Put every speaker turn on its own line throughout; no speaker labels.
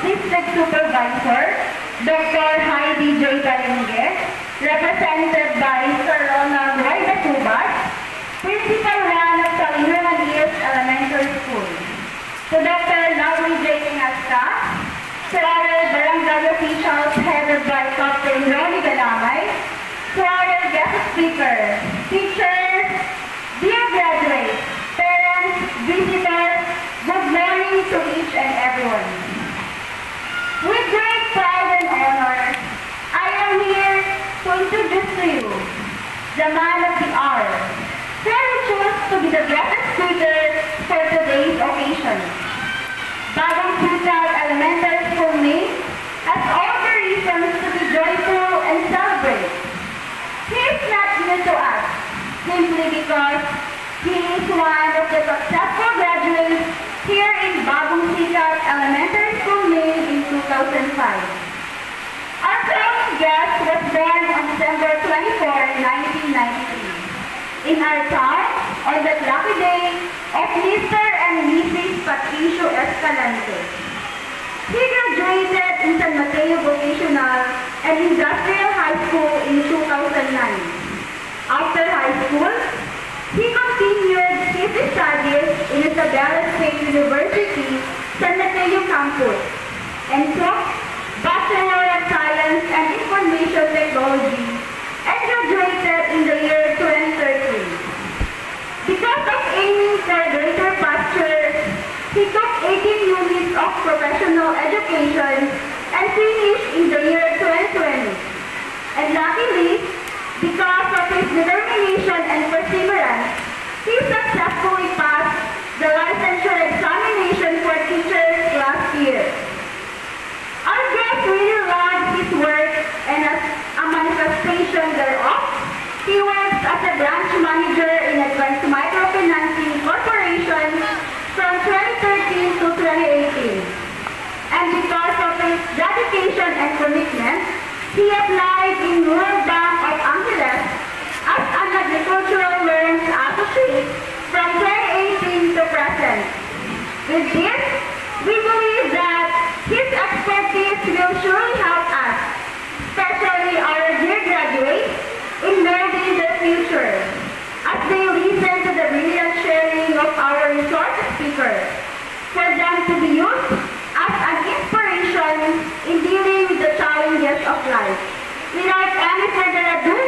District Supervisor, Dr. Heidi J. Kalinge, represented by Sir Ronald Roy Batubas, Principal 1 of Salino Diaz Elementary School. To Dr. Lovely J. Ingasta, our barangay officials headed by Captain Ronnie Galamay, to guest speaker, teachers, to introduce to you the man of the hour, who chose to be the guest speaker for today's occasion. Bagong Sutal Elementary School name has all the reasons to be joyful and celebrate. He is not new to us simply because he is one of the successful graduates here in Bagong Sikat Elementary School name in 2005. First was born on December 24, 1993. In our town, on that lucky day of Mr. and Mrs. Patricio Escalante. He graduated in San Mateo Vocational and Industrial High School in 2009. After high school, he continued his studies in Isabela State University, San Mateo campus, and took Bachelor Science and Information Technology and graduated in the year 2013. Because of aiming for greater pastures, he took 18 units of professional education and finished in the year 2020. And luckily, because of his determination and perseverance, he successfully passed the licensure examination for teachers last year. Our guest really loved his work and as a manifestation thereof, he works as a branch manager in Advanced Microfinancing Corporation from 2013 to 2018. And because of his dedication and commitment, he applied in World Bank of Angeles as an agricultural loans associate from 2018 to present. With this, we believe that his expertise will surely help us, especially our dear graduates, speakers, for them to be used as an inspiration in dealing with the challenges of life. Without any further ado,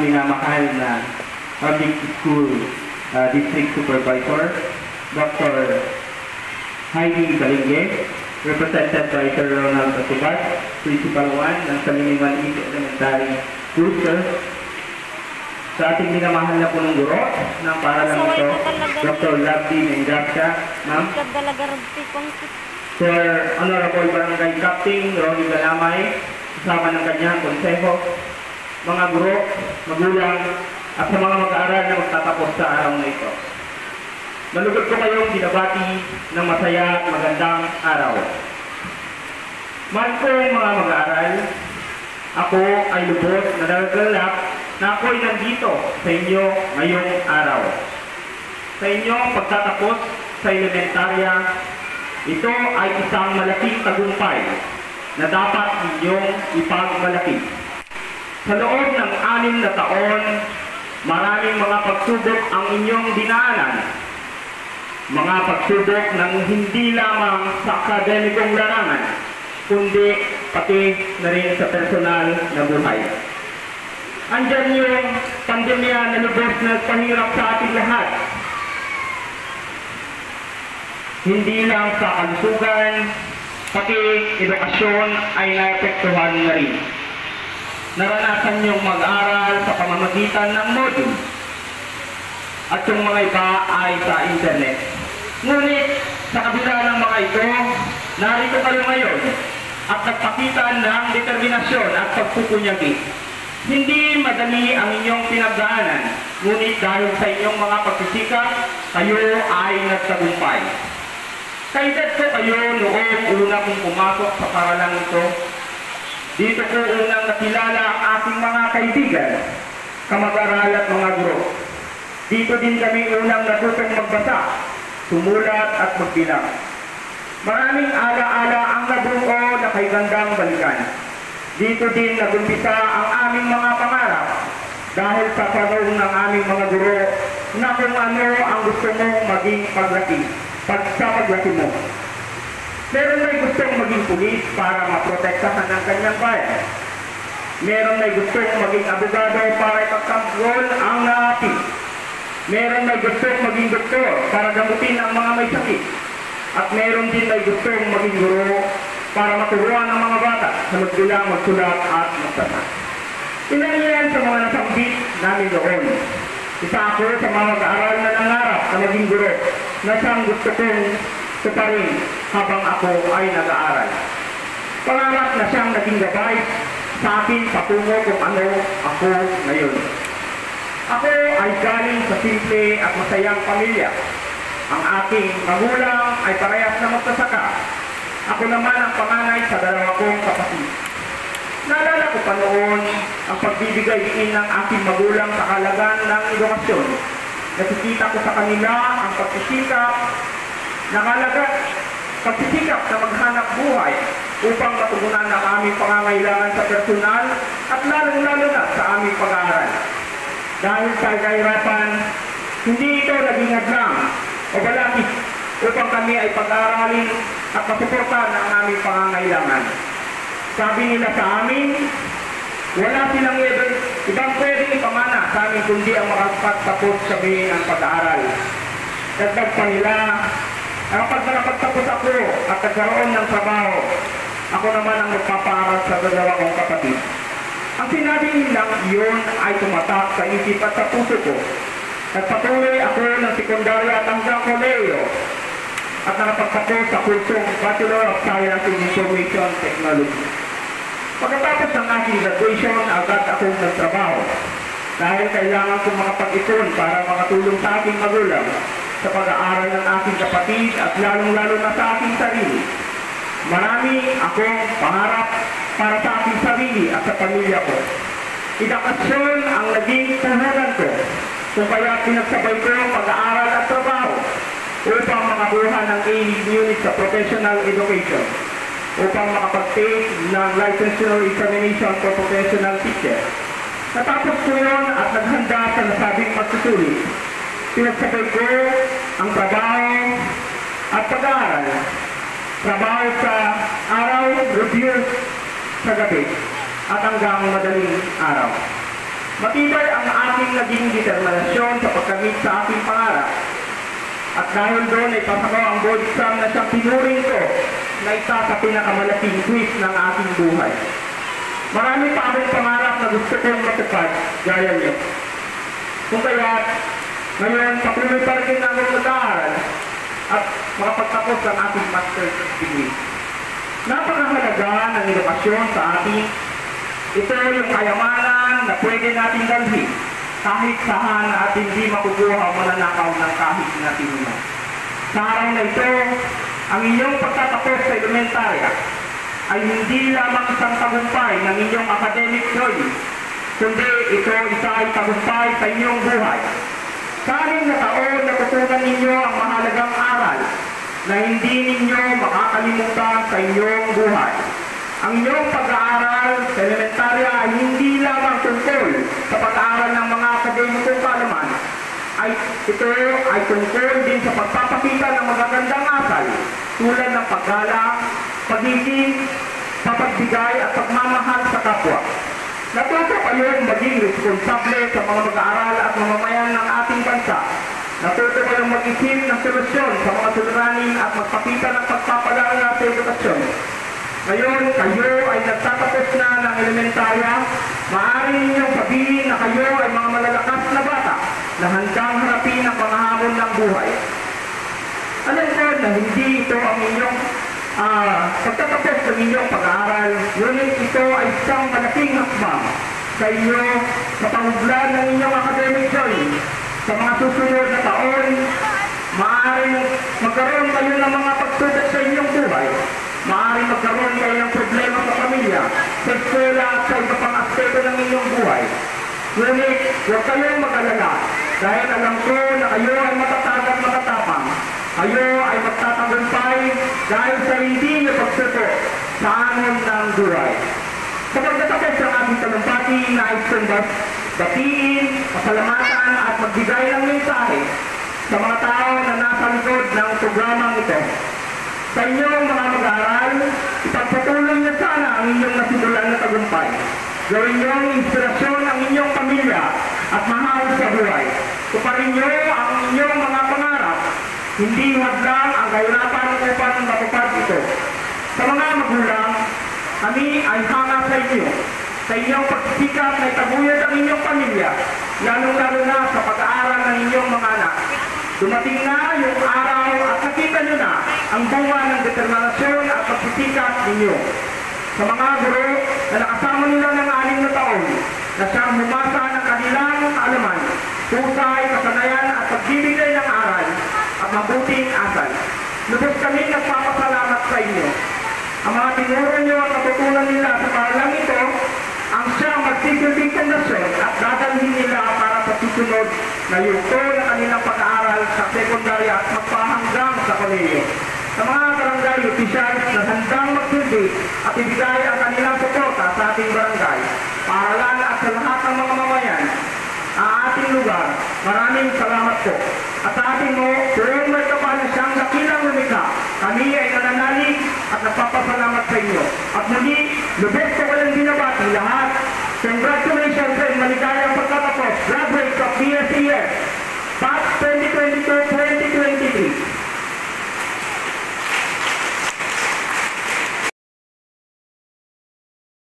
ating minamahal na public school uh, district supervisor, Dr. Heidi Balinge, represented by Sir Ronald Batubat, Principal 1 ng Saliniman East Elementary School, sir. Sa ating minamahal na punong guro ng paralang ito, Dr. Lovely Mengarcia, ma'am. Sir Honorable Barangay Captain Ronnie Galamay, kasama ng kanyang konseho, mga guro, magulang, at sa mga mag-aaral na magtatapos sa araw na ito. Malugod ko kayong binabati ng masaya at magandang araw. Mahal ko mga mag-aaral, ako ay lubos na nagagalak na ako'y nandito sa inyo ngayong araw. Sa inyong pagtatapos sa elementarya, ito ay isang malaking tagumpay na dapat ninyong ipagmalaki. Sa loob ng anim na taon, maraming mga pagsubok ang inyong dinaanan. Mga pagsubok ng hindi lamang sa akademikong larangan, kundi pati na rin sa personal na buhay. Andyan yung pandemya na lubos na pahirap sa ating lahat. Hindi lang sa kalusugan, pati edukasyon ay naapektuhan na rin naranasan niyong mag-aral sa pamamagitan ng module at yung mga iba ay sa internet. Ngunit sa kabila ng mga ito, narito kayo ngayon at nagpakita ng determinasyon at pagpupunyagi. Hindi madali ang inyong pinagdaanan, ngunit dahil sa inyong mga pagsisikap, kayo ay nagtagumpay. Kaidat ko kayo noong una kong pumasok sa paralang ito. Dito ko unang nakilala ang aking mga kaibigan, kamag-aral at mga guro. Dito din kami unang natutong magbasa, sumulat at magbilang. Maraming ala-ala ang nabuo na kay gandang balikan. Dito din nagumpisa ang aming mga pangarap dahil sa tanong ng aming mga guro na kung ano ang gusto mong maging paglaki, pag sa paglaki mo. Meron may gustong maging pulis para maprotektahan ang kanyang bayan. Meron may gustong maging abogado para ipagtanggol ang naapi. Meron may gustong maging doktor para gamutin ang mga may sakit. At meron din may gustong maging guro para maturuan ang mga bata na magbilang, magsulat at magsasa. Ilan yan sa mga nasambit namin noon. Isa ako sa mga mag-aaral na nangarap na maging guro na siyang gusto kong tuparin habang ako ay nag-aaral. Pangarap na siyang naging gabay sa akin patungo kung ano ako ngayon. Ako ay galing sa simple at masayang pamilya. Ang aking magulang ay parehas na magkasaka. Ako naman ang panganay sa dalawa kong kapatid. Naalala ko pa noon ang pagbibigay din ng aking magulang sa kalagan ng edukasyon. Nakikita ko sa kanila ang pagsisikap, nakalaga, pagsisikap na maghanap buhay upang matugunan ang aming pangangailangan sa personal at lalong-lalo na sa aming pag-aaral. Dahil sa kahirapan, hindi ito naging hadlang o balakid upang kami ay pag-aaralin at masuportahan ang aming pangangailangan. Sabi nila sa amin, wala silang ibang, pwedeng ipamana sa amin kundi ang makapagtapos sabihin ang pag-aaral. Dagdag pa ang pag nakapagtapos ako at nagkaroon ng trabaho, ako naman ang magpapaaral sa dalawa kong kapatid. Ang sinabi nilang iyon ay tumatak sa isip at sa puso ko. Nagpatuloy ako ng sekundarya at hanggang koleyo at nakapagtapos sa kursong Bachelor of Science in Information Technology. Pagkatapos ng aking graduation, agad akong nagtrabaho dahil kailangan kong makapag-ipon para makatulong sa aking magulang sa pag-aaral ng aking kapatid at lalong-lalo na sa aking sarili. Marami akong pangarap para sa aking sarili at sa pamilya ko. Edukasyon ang naging tuhunan ko kung kaya pinagsabay ko pag-aaral at trabaho upang makakuha ng A-League unit sa professional education upang makapag-take ng licensure examination for professional teacher. Natapos ko yun at naghanda sa nasabing pagsusulit. Pinagsabay ko ang trabaho at pag-aaral. Trabaho sa araw, review sa gabi at hanggang madaling araw. Matibay ang aking naging determinasyon sa pagkamit sa aking pangarap. At dahil doon ay pasakaw ang board exam na siyang pinuring ko na isa sa pinakamalaking quiz ng aking buhay. Marami pa akong pangarap na gusto kong matupad, gaya niyo. Kung kaya, ngayon patuloy pa rin akong nag-aaral at makapagtapos ng aking master's degree. Napakahalaga ng edukasyon sa ating ito yung kayamanan na pwede natin dalhin kahit saan at hindi makukuha o mananakaw ng kahit na tinuna. Sa araw na ito, ang inyong pagtatapos sa elementarya ay hindi lamang isang tagumpay ng inyong academic journey, kundi ito isa ay tagumpay sa inyong buhay. Sa anim na taon, natutunan ninyo ang mahalagang aral na hindi ninyo makakalimutan sa inyong buhay. Ang inyong pag-aaral sa elementarya ay hindi lamang tungkol sa pag-aaral ng mga akademikong kaalaman, ay ito ay tungkol din sa pagpapakita ng magagandang asal tulad ng paggalang, pagiging, papagbigay at pagmamahal sa kapwa. Natuto kayong maging responsable sa mga mag-aaral at mamamayan ng ating bansa. Natuto mag-isip ng solusyon sa mga suliranin at magpakita ng pagpapalala sa edukasyon. Ngayon, kayo ay nagtatapos na ng elementarya, maaari ninyong sabihin na kayo ay mga malalakas na bata na handang harapin ang pangahamon ng buhay. Alam ko na hindi ito ang inyong ah, pagtatapos ng inyong pag-aaral, ngunit ito ay isang malaking hakbang sa inyo sa panguglan ng inyong academic journey. Sa mga susunod na taon, maaaring magkaroon kayo ng mga pagsubok sa inyong buhay. Maaaring magkaroon kayo ng problema sa pamilya, sa eskwela at sa iba pang aspeto ng inyong buhay. Ngunit huwag kayong mag-alala dahil alam ko na kayo ay matatag at matatapang. Kayo ay magtatagumpay dahil sa hindi niyo pagsuko sa angon ng buhay. Sa pagtatapos ng ating talumpati, nais kong batiin, pasalamatan at magbigay ng mensahe sa mga tao na nasa likod ng programang ito. Sa inyong mga mag-aaral, ipagpatuloy niyo sana ang inyong nasimulan na tagumpay. Gawin niyo inspirasyon ang inyong pamilya at mahal sa buhay. Tuparin niyo ang inyong mga pangarap. Hindi hadlang ang kahirapan upang matupad ito. Sa mga magulang, kami ay hanga sa inyo. Sa inyong pagsisikap na itaguyod ang inyong pamilya, lalong-lalo na sa pag-aaral ng inyong mga anak. Dumating na yung araw at nakita nyo na ang bunga ng determinasyon at pagsisikap ninyo. Sa mga guro na nakasama nila ng anim na taon na siyang humasa ng kanilang kaalaman, husay, kasanayan at pagbibigay ng aral at mabuting asal. Lubos kami nagpapasalamat sa inyo. Ang mga tinuro nyo at natutunan nila sa paralang ito ang siyang magsisilbing pundasyon at dadalhin nila para sa susunod na yugto na sa sekundarya at magpahanggang sa kolehiyo. Sa mga barangay officials na handang magsilbi at ibigay ang kanilang suporta sa ating barangay, paaralan at sa lahat ng mga mamayan, ang ating lugar, maraming salamat po. At sa ating mo, kung may kapal siyang dakilang lumika, kami ay nananalig at nagpapasalamat sa inyo. At muli, lubos ko walang binabati lahat. Congratulations and maligayang pagkatapos. Grabe! 2023